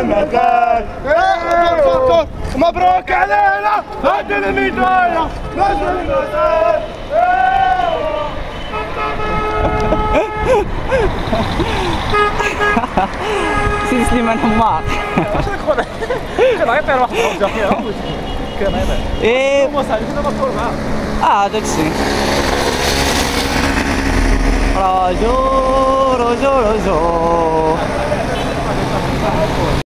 المكان. مبروك علينا. هاد الميدالية نزل المكان سيدي سليمان حمار. كان كنعيط واحد كنعيط إيه. هو صاحبي آه داكشي راجو راجو راجو